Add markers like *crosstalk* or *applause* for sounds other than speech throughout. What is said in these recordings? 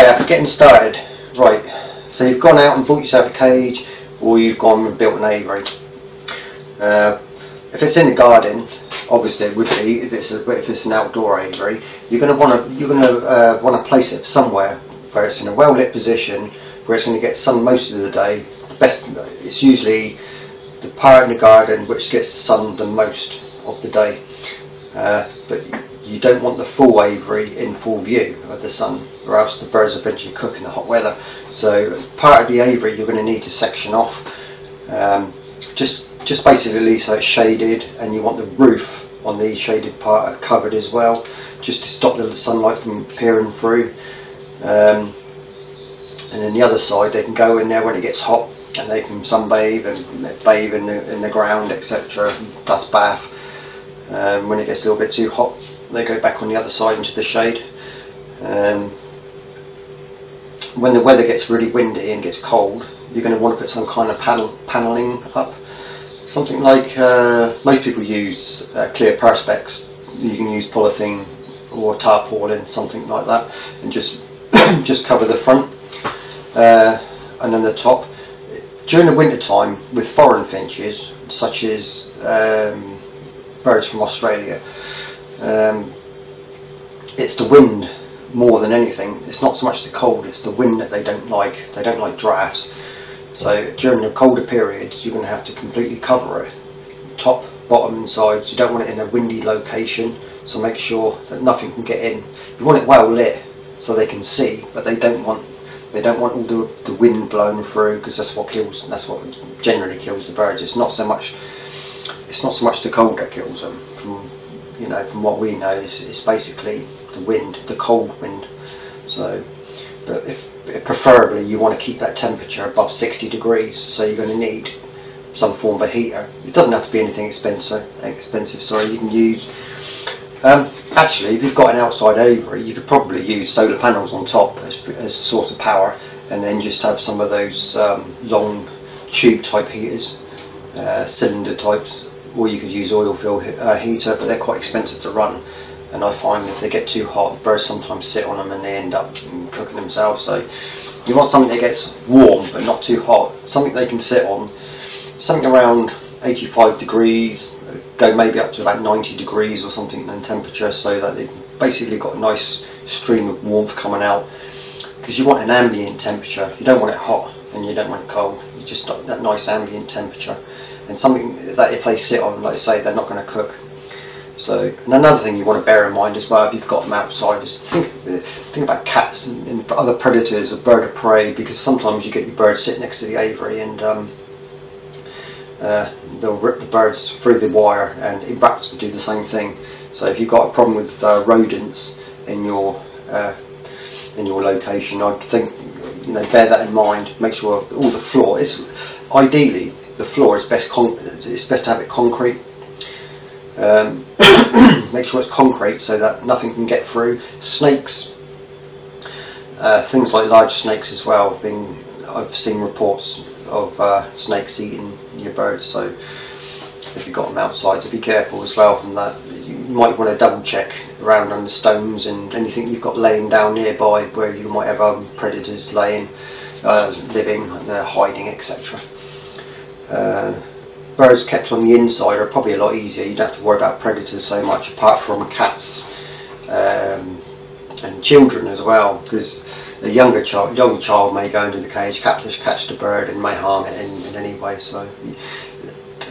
Right, after getting started, right, so you've gone out and bought yourself a cage or you've gone and built an aviary. Uh, if it's in the garden, obviously it would be, if it's, a, if it's an outdoor aviary, you're going to want to you're going to uh, want to place it somewhere where it's in a well lit position, where it's going to get sun most of the day. The best, it's usually the part in the garden which gets the sun the most of the day. Uh, but you don't want the full aviary in full view of the sun or else the birds eventually cook in the hot weather. So part of the aviary you're going to need to section off um, just just basically so it's shaded and you want the roof on the shaded part covered as well just to stop the sunlight from peering through um, and then the other side they can go in there when it gets hot and they can sunbathe and bathe in the, in the ground etc dust bath um, when it gets a little bit too hot they go back on the other side into the shade. Um, when the weather gets really windy and gets cold, you're going to want to put some kind of panel paneling up. Something like uh, most people use uh, clear perspex. You can use polythene or tarpaulin, something like that, and just *coughs* just cover the front uh, and then the top. During the winter time, with foreign finches, such as um, birds from Australia, um, it's the wind more than anything. It's not so much the cold, it's the wind that they don't like. They don't like drafts. So during the colder periods, you're going to have to completely cover it, top, bottom, and sides. You don't want it in a windy location, so make sure that nothing can get in. You want it well lit so they can see, but they don't want they don't want all the, the wind blowing through because that's what kills. That's what generally kills the birds. It's not so much it's not so much the cold that kills them. From you know, from what we know, it's, basically the wind, the cold wind. So, but if preferably you want to keep that temperature above 60 degrees, so you're going to need some form of a heater. It doesn't have to be anything expensive. Expensive, sorry. You can use. Um, actually, if you've got an outside aviary, you could probably use solar panels on top as, as a source of power, and then just have some of those um, long tube type heaters, uh, cylinder types, or you could use oil fill uh, heater, but they're quite expensive to run. And I find if they get too hot, birds sometimes sit on them and they end up cooking themselves. So you want something that gets warm but not too hot, something they can sit on, something around 85 degrees, go maybe up to about 90 degrees or something in temperature, so that they've basically got a nice stream of warmth coming out. Because you want an ambient temperature, you don't want it hot and you don't want it cold. You just got that nice ambient temperature and something that if they sit on, like I say, they're not going to cook. So, and another thing you want to bear in mind as well, if you've got them outside, is think think about cats and, and other predators, a bird of prey, because sometimes you get your birds sit next to the aviary and um, uh, they'll rip the birds through the wire, and rats will do the same thing. So, if you've got a problem with uh, rodents in your uh, in your location, I'd think you know bear that in mind. Make sure all the floor is ideally the floor is best it's best to have it concrete. Um, *coughs* make sure it's concrete so that nothing can get through. Snakes, uh, things like large snakes as well. Being, I've seen reports of uh, snakes eating your birds. So if you've got them outside, to be careful as well from that. You might want to double check around on the stones and anything you've got laying down nearby where you might have um, predators laying, uh, living, hiding, etc. Uh, birds kept on the inside are probably a lot easier. You don't have to worry about predators so much, apart from cats um, and children as well, because a younger child, young child may go into the cage, catch, catch the bird, and may harm it in, in any way. So,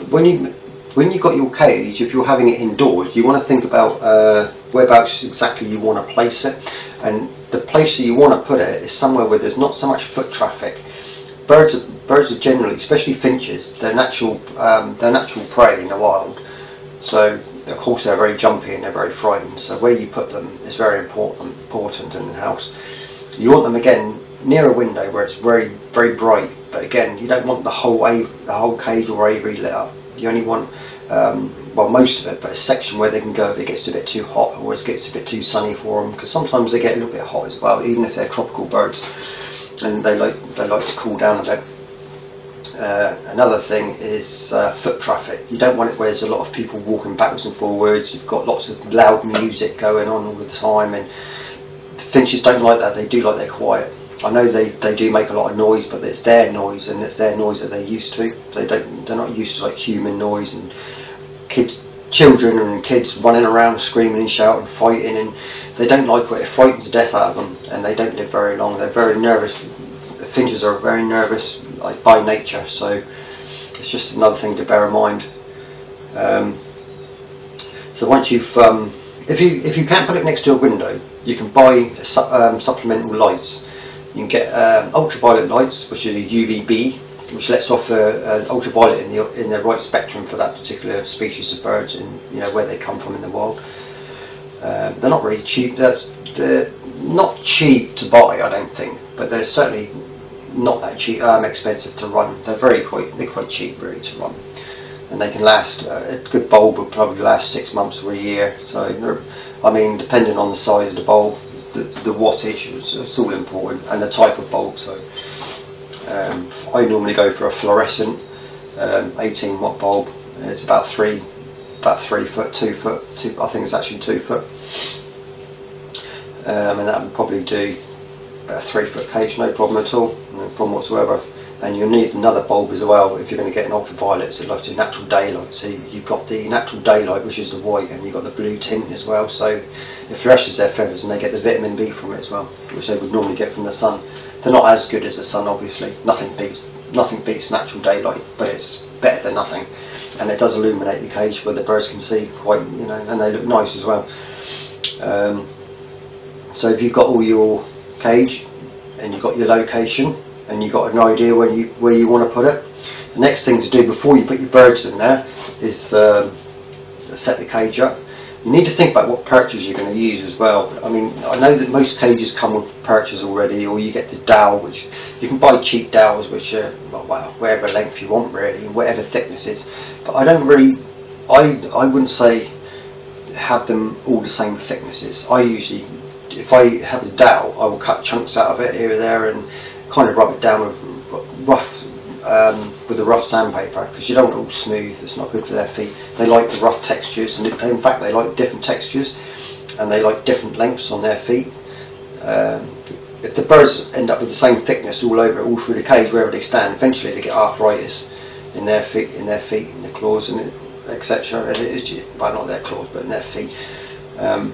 when you when you've got your cage, if you're having it indoors, you want to think about uh, whereabouts exactly you want to place it, and the place that you want to put it is somewhere where there's not so much foot traffic birds are, birds are generally, especially finches, they're natural um, they're natural prey in the wild. So of course they're very jumpy and they're very frightened. So where you put them is very important important in the house. You want them again near a window where it's very very bright. But again, you don't want the whole av- the whole cage or aviary lit up. You only want um, well most of it, but a section where they can go if it gets a bit too hot or it gets a bit too sunny for them. Because sometimes they get a little bit hot as well, even if they're tropical birds and they like they like to cool down a bit. Uh, another thing is uh, foot traffic. You don't want it where there's a lot of people walking backwards and forwards. You've got lots of loud music going on all the time, and finches don't like that. They do like their quiet. I know they, they do make a lot of noise, but it's their noise and it's their noise that they're used to. They don't they're not used to like human noise and kids, children and kids running around screaming and shouting, fighting, and they don't like it. It frightens the death out of them, and they don't live very long. They're very nervous. Finches are very nervous, like by nature. So it's just another thing to bear in mind. Um, so once you've um, if you if you can't put it next to a window, you can buy su- um, supplemental lights. You can get um, ultraviolet lights, which is UVB, which lets off uh, ultraviolet in the in the right spectrum for that particular species of birds and you know where they come from in the wild. Uh, they're not really cheap. They're, they're not cheap to buy, I don't think, but they're certainly not that cheap. Um, expensive to run. They're very quite they're quite cheap really to run, and they can last. Uh, a good bulb would probably last six months or a year. So, I mean, depending on the size of the bulb, the, the wattage, it's, it's all important, and the type of bulb. So, um, I normally go for a fluorescent um, 18 watt bulb. It's about three, about three foot, two foot, two. I think it's actually two foot, um, and that would probably do a three foot cage, no problem at all, no problem whatsoever. And you'll need another bulb as well if you're going to get an ultraviolet, so like natural daylight. So you've got the natural daylight, which is the white, and you've got the blue tint as well. So it flushes their feathers, and they get the vitamin B from it as well, which they would normally get from the sun. They're not as good as the sun, obviously. Nothing beats nothing beats natural daylight, but it's better than nothing. And it does illuminate the cage where the birds can see quite, you know, and they look nice as well. Um, so if you've got all your cage and you've got your location and you've got an idea where you where you want to put it, the next thing to do before you put your birds in there is um, set the cage up. You need to think about what perches you're going to use as well. I mean, I know that most cages come with perches already, or you get the dowel, which you can buy cheap dowels, which are well, whatever length you want really, whatever thickness is. But I don't really, I I wouldn't say have them all the same thicknesses. I usually, if I have a dowel, I will cut chunks out of it here and there and kind of rub it down with rough um, with a rough sandpaper because you don't want it all smooth. It's not good for their feet. They like the rough textures, and in fact, they like different textures, and they like different lengths on their feet. Um, if the birds end up with the same thickness all over, all through the cage, wherever they stand, eventually they get arthritis in their feet, in their feet, in their claws, and etc. And it is, well, not their claws, but in their feet. Um,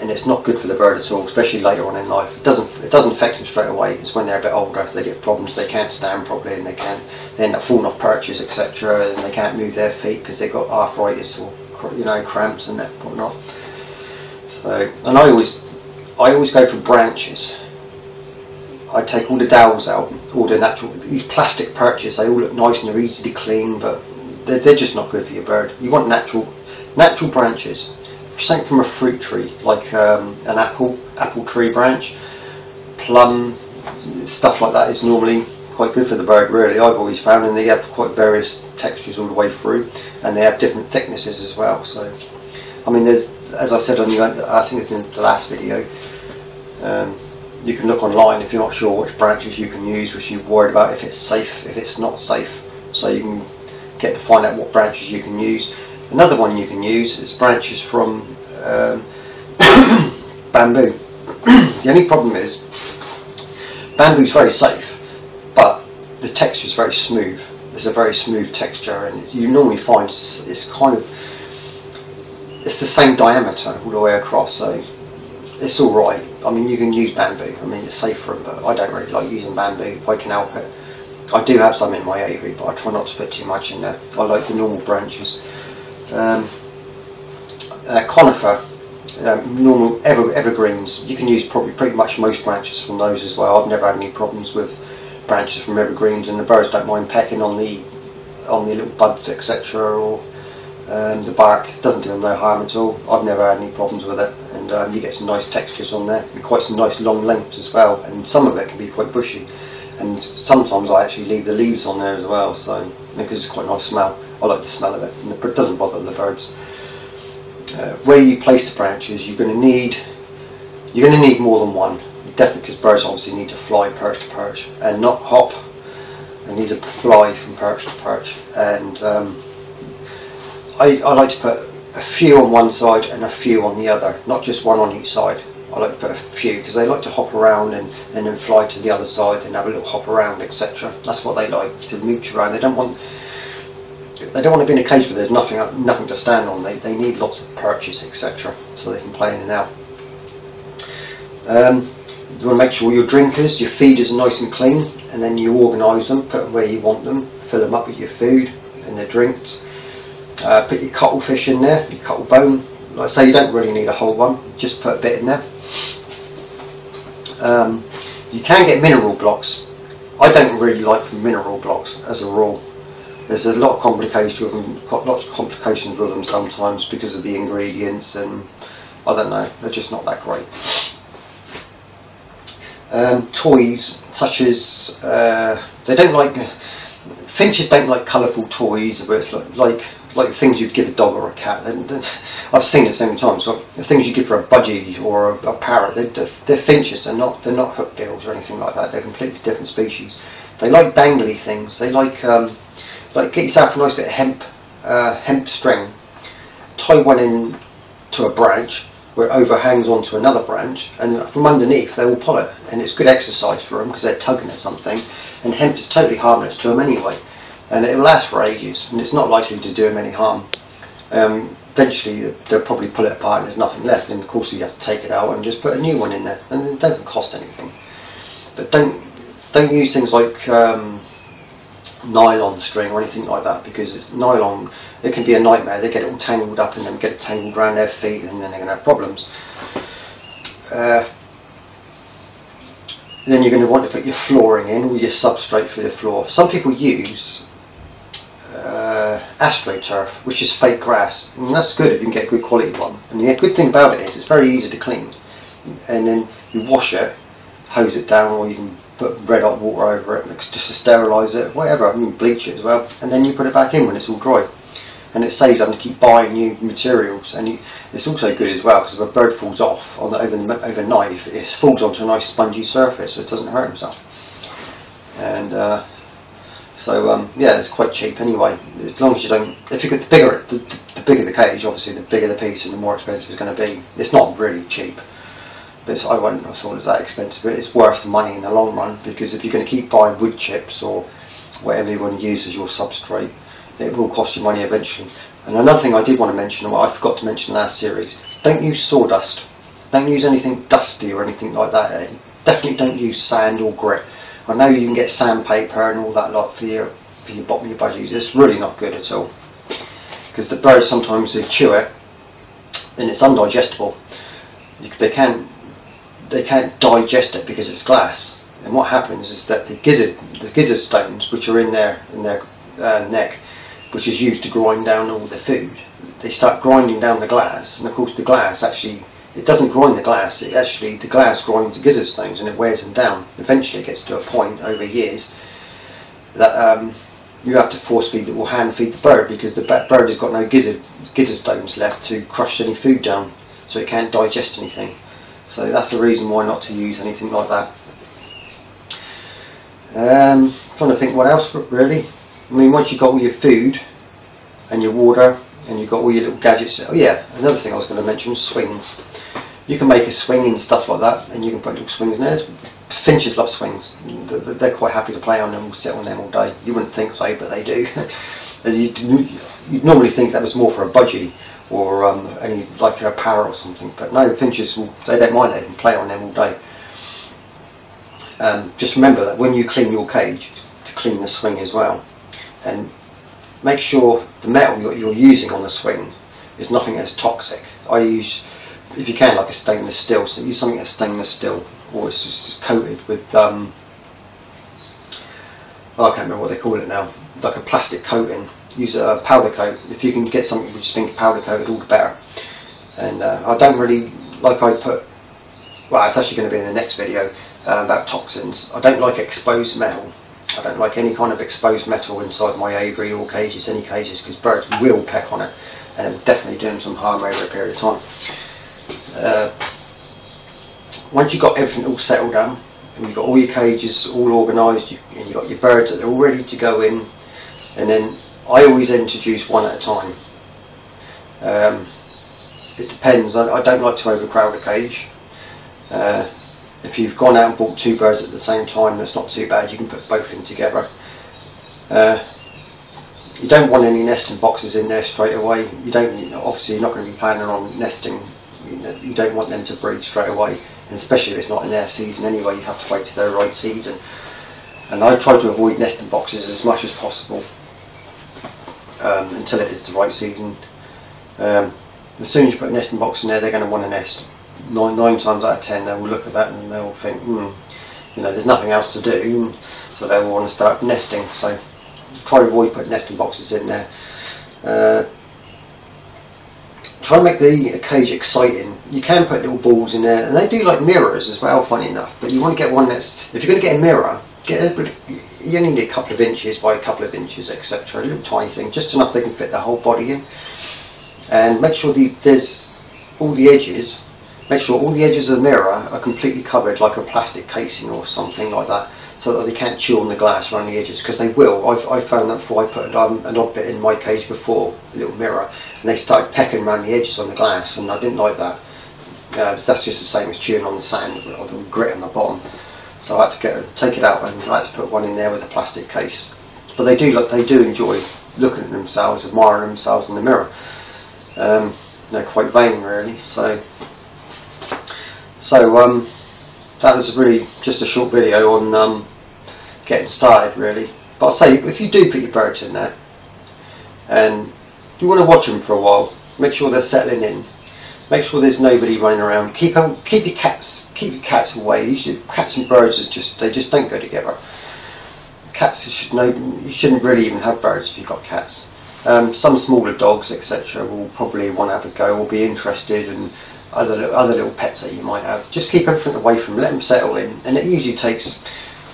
and it's not good for the bird at all, especially later on in life. It doesn't it doesn't affect them straight away. It's when they're a bit older they get problems. They can't stand properly and they can't they end up falling off perches, etc. And they can't move their feet because they've got arthritis or you know cramps and that whatnot. So and I always I always go for branches. I take all the dowels out, all the natural these plastic perches. They all look nice and they're easy to clean, but they're, they're just not good for your bird. You want natural natural branches something from a fruit tree, like um, an apple, apple tree branch, plum, stuff like that is normally quite good for the bird. Really, I've always found, and they have quite various textures all the way through, and they have different thicknesses as well. So, I mean, there's, as I said on the, I think it's in the last video. Um, you can look online if you're not sure which branches you can use, which you're worried about if it's safe, if it's not safe. So you can get to find out what branches you can use. Another one you can use is branches from um, *coughs* bamboo. *coughs* the only problem is bamboo is very safe, but the texture is very smooth. It's a very smooth texture, and you normally find it's, it's kind of it's the same diameter all the way across, so it's all right. I mean, you can use bamboo. I mean, it's safe for them, but I don't really like using bamboo if I can help it. I do have some in my aviary, but I try not to put too much in there. I like the normal branches um, uh, conifer, um, normal ever, evergreens. You can use probably pretty much most branches from those as well. I've never had any problems with branches from evergreens, and the birds don't mind pecking on the on the little buds, etc. Or um, the bark doesn't do them no harm at all. I've never had any problems with it, and um, you get some nice textures on there, and quite some nice long lengths as well. And some of it can be quite bushy, and sometimes I actually leave the leaves on there as well, so because it's quite a nice smell. I like the smell of it, and it doesn't bother the birds. Uh, where you place the branches, you're going to need you're going to need more than one. Definitely, because birds obviously need to fly perch to perch and not hop. They need to fly from perch to perch. And um, I, I like to put a few on one side and a few on the other, not just one on each side. I like to put a few because they like to hop around and, and then fly to the other side and have a little hop around, etc. That's what they like to mooch around. They don't want they don't want to be in a cage where there's nothing nothing to stand on. They, they need lots of perches, etc. So they can play in and out. Um, you want to make sure your drinkers, your feeders are nice and clean, and then you organise them, put them where you want them, fill them up with your food and their drinks. Uh, put your cuttlefish in there, your cuttle bone. Like I say, you don't really need a whole one, just put a bit in there. Um, you can get mineral blocks. I don't really like mineral blocks as a rule. There's a lot of complications with them, lots of complications with them sometimes because of the ingredients and I don't know, they're just not that great. Um, toys such as uh, they don't like finches don't like colourful toys where it's like, like like things you'd give a dog or a cat. I've seen it so many times. So the things you give for a budgie or a, a parrot, they're, they're, finches. They're not they're not hookbills or anything like that. They're completely different species. They like dangly things. They like um, like get yourself a nice bit of hemp uh, hemp string, tie one in to a branch where it overhangs onto another branch, and from underneath they will pull it, and it's good exercise for them because they're tugging at something. And hemp is totally harmless to them anyway and it will last for ages, and it's not likely to do them any harm. Um, eventually, they'll probably pull it apart, and there's nothing left. And of course, you have to take it out and just put a new one in there, and it doesn't cost anything. But don't don't use things like um, nylon string or anything like that because it's nylon. It can be a nightmare. They get it all tangled up, and then get it tangled around their feet, and then they're going to have problems. Uh, then you're going to want to put your flooring in or your substrate for the floor. Some people use uh, astroturf, which is fake grass. And that's good if you can get a good quality one. And the good thing about it is it's very easy to clean. And then you wash it, hose it down, or you can put red hot water over it just to sterilise it, whatever. You can bleach it as well. And then you put it back in when it's all dry. And it saves having to keep buying new materials. And you, it's also good as well because if a bird falls off on the, over, overnight, it falls onto a nice spongy surface, so it doesn't hurt himself. And uh, so um, yeah, it's quite cheap anyway. As long as you don't, if you get the bigger the, the bigger the cage, obviously the bigger the piece and the more expensive it's going to be. It's not really cheap, but I wouldn't have thought it was that expensive. But it's worth the money in the long run because if you're going to keep buying wood chips or whatever you want to use as your substrate, it will cost you money eventually. And another thing I did want to mention, what I forgot to mention last series, don't use sawdust. Don't use anything dusty or anything like that. Definitely don't use sand or grit I know you can get sandpaper and all that lot for your for your bottom of your budgies. It's really not good at all because the birds sometimes they chew it and it's undigestible. They can't they can't digest it because it's glass. And what happens is that the gizzard the gizzard stones which are in their in their uh, neck, which is used to grind down all the food, they start grinding down the glass, and of course the glass actually it doesn't grind the glass, it actually, the glass grinds the gizzard stones and it wears them down. Eventually it gets to a point over years that um, you have to force feed or hand feed the bird because the bird has got no gizzard, gizzard stones left to crush any food down so it can't digest anything. So that's the reason why not to use anything like that. Um, trying to think what else really. I mean once you've got all your food and your water and you've got all your little gadgets. Oh yeah, another thing I was going to mention, swings. You can make a swing and stuff like that, and you can put little swings in there. Finches love swings. They're quite happy to play on them, sit on them all day. You wouldn't think so, but they do. *laughs* you'd, normally think that was more for a budgie or um, any like a parrot or something, but no, finches will, they don't mind. They can play on them all day. Um, just remember that when you clean your cage, to clean the swing as well, and make sure the metal you're, you're using on the swing is nothing that's toxic. I use, if you can, like a stainless steel. So use something that's stainless steel, or it's just coated with. Um, oh, I can't remember what they call it now. Like a plastic coating. Use a powder coat. If you can get something which is being powder coated, all the better. And uh, I don't really like I put. Well, it's actually going to be in the next video uh, about toxins. I don't like exposed metal I don't like any kind of exposed metal inside my aviary or cages, any cages, because birds will peck on it and it will definitely do them some harm over a period of time. Uh, once you've got everything all settled down, and you've got all your cages all organised, you, and you've got your birds that are all ready to go in, and then I always introduce one at a time. Um, it depends, I, I, don't like to overcrowd a cage. Uh, if you've gone out and bought two birds at the same time, that's not too bad. You can put both in together. Uh, you don't want any nesting boxes in there straight away. You don't. Obviously, you're not going to be planning on nesting. You, don't want them to breed straight away, and especially if it's not in their season anyway. You have to wait till their right season. And I try to avoid nesting boxes as much as possible um, until it is the right season. Um, as soon as you put a nesting box in there, they're going to want to nest. Nine, nine times out of ten, they will look at that and they'll think, hmm, you know, there's nothing else to do, so they will want to start nesting. So try to avoid putting nesting boxes in there. Uh, try and make the cage exciting. You can put little balls in there, and they do like mirrors as well, funny enough. But you want to get one that's, if you're going to get a mirror, get a, you only need a couple of inches by a couple of inches, etc. A little tiny thing, just enough they can fit the whole body in. And make sure the, there's all the edges, make sure all the edges of the mirror are completely covered like a plastic casing or something like that so that they can't chew on the glass around the edges because they will. I've, I've found that before I put um, an odd bit in my cage before, a little mirror, and they started pecking around the edges on the glass and I didn't like that. Uh, that's just the same as chewing on the sand or the grit on the bottom. So I had to get take it out and I had to put one in there with a plastic case. But they do look, they do enjoy looking at themselves, admiring themselves in the mirror. Um, they're quite vain really. So so um, that was really just a short video on um, getting started really. But I'll say if you do put your birds in there and you want to watch them for a while, make sure they're settling in. Make sure there's nobody running around. Keep them, keep your cats, keep your cats away. Usually, cats and birds are just they just don't go together. Cats should know you shouldn't really even have birds if you've got cats. Um, some smaller dogs, etc., will probably want to have a go or be interested, and other other little pets that you might have. Just keep everything away from them. Let them settle in, and it usually takes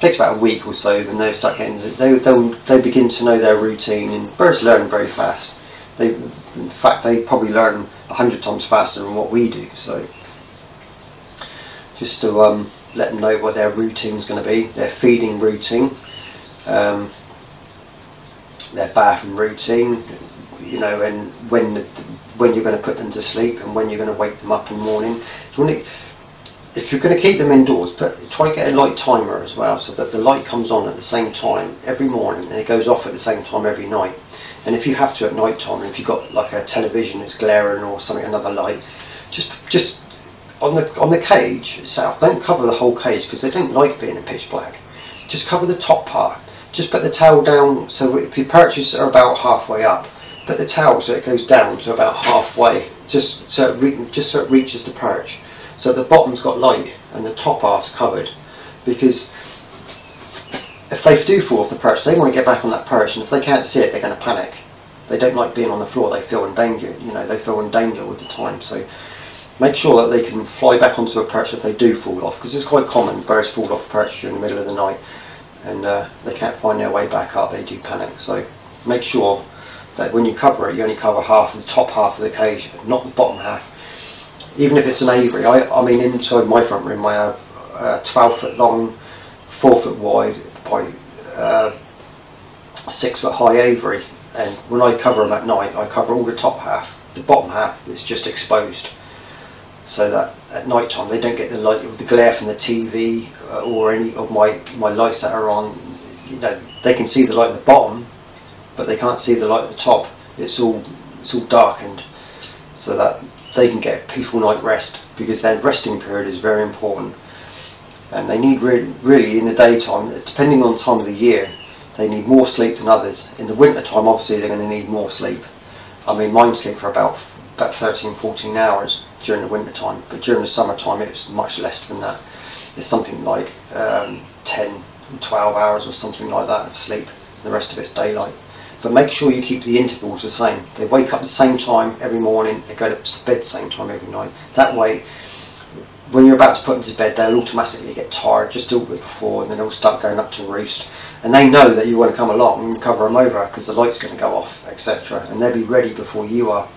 takes about a week or so. Then they start getting they they they begin to know their routine, and birds learn very fast. They, in fact, they probably learn a hundred times faster than what we do. So, just to um, let them know what their routine is going to be, their feeding routine, um, their bathing routine, you know, and when when you're going to put them to sleep and when you're going to wake them up in the morning. To, if you're going to keep them indoors, put, try and get a light timer as well, so that the light comes on at the same time every morning and it goes off at the same time every night. And if you have to at night time, if you've got like a television that's glaring or something, another light, just just on the on the cage itself, don't cover the whole cage because they don't like being in pitch black. Just cover the top part. Just put the towel down so if your perches are about halfway up, put the towel so it goes down to about halfway, just so it just so it reaches the perch. So the bottom's got light and the top half's covered, because if they do fall off the perch, they want to get back on that perch, and if they can't see it, they're going to panic. They don't like being on the floor. They feel in danger. You know, they feel in danger all the time. So make sure that they can fly back onto a perch if they do fall off, because it's quite common. Birds fall off perch in the middle of the night, and uh, they can't find their way back up. They do panic. So make sure that when you cover it, you only cover half the top half of the cage, not the bottom half. Even if it's an aviary, I, I mean, inside my front room, I have a 12 foot long, 4 foot wide by uh, 6 foot high aviary. And when I cover them at night, I cover all the top half. The bottom half is just exposed. So that at night time they don't get the light, the glare from the TV uh, or any of my, my lights that are on. You know, they can see the light at the bottom, but they can't see the light at the top. It's all it's all darkened, so that they can get a peaceful night rest because their resting period is very important. And they need re- really in the daytime, depending on time of the year, they need more sleep than others. In the winter time, obviously, they're going to need more sleep. I mean, mine sleep for about about 13, 14 hours during the winter time, but during the summertime, it's much less than that. It's something like um, 10, 12 hours or something like that of sleep. The rest of it's daylight. But make sure you keep the intervals the same. They wake up the same time every morning, they go to bed the same time every night. That way, when you're about to put them to bed, they'll automatically get tired just a little bit before, and then they'll start going up to roost. And they know that you want to come along and cover them over because the light's going to go off, etc. And they'll be ready before you are.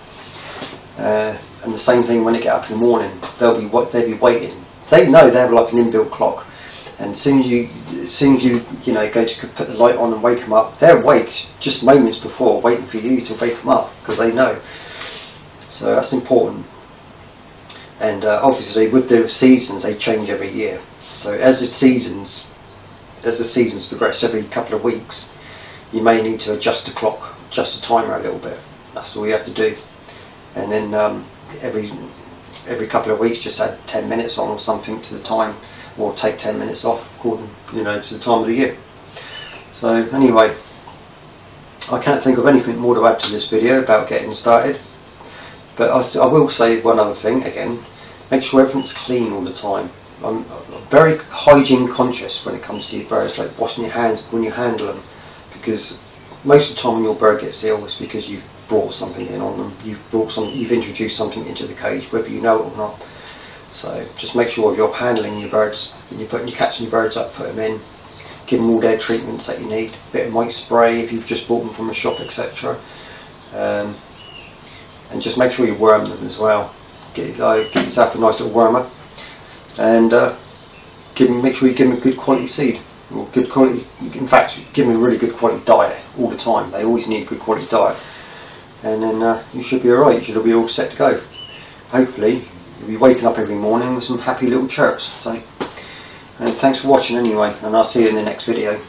Uh, and the same thing when they get up in the morning, they'll be they'll be waiting. They know they have like an inbuilt clock and as soon as you, as soon as you, you know, go to put the light on and wake them up, they're awake just moments before, waiting for you to wake them up because they know. So that's important. And uh, obviously, with the seasons, they change every year. So as the seasons, as the seasons progress, every couple of weeks, you may need to adjust the clock, adjust the timer a little bit. That's all you have to do. And then um, every every couple of weeks, just add 10 minutes on or something to the time, or take 10 minutes off according, you know, to the time of the year. So anyway, I can't think of anything more to add to this video about getting started. But I will say one other thing again. Make sure everything's clean all the time. I'm, very hygiene conscious when it comes to your birds, like washing your hands when you handle them, because most of the time when your bird gets ill, it's because you've brought something in on them. You've brought some, you've introduced something into the cage, whether you know it or not. So just make sure you're handling your birds, when you're putting, you're catching your birds up, put them in, give them all their treatments that you need. a bit of mite spray if you've just bought them from a shop, etc. Um, and just make sure you worm them as well. Get, uh, get yourself a nice little wormer, and uh, give them, make sure you give them a good quality seed, or good quality. In fact, give them a really good quality diet all the time. They always need good quality diet, and then uh, you should be alright. You should be all set to go. Hopefully, you'll be waking up every morning with some happy little chirps. So, and thanks for watching anyway, and I'll see you in the next video.